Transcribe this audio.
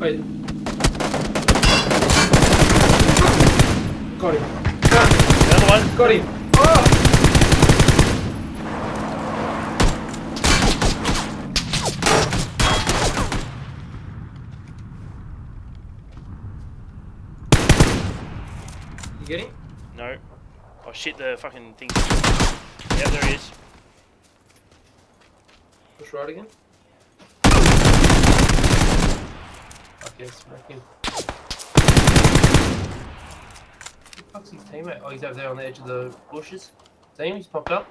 Wait. Got him. Ah, Another one. got him. Oh! You get him? No. Oh shit, the fucking thing. Yeah, there he is. Push right again. Him. Where the fuck's his teammate? Oh, he's over there on the edge of the bushes. Him? He's popped up.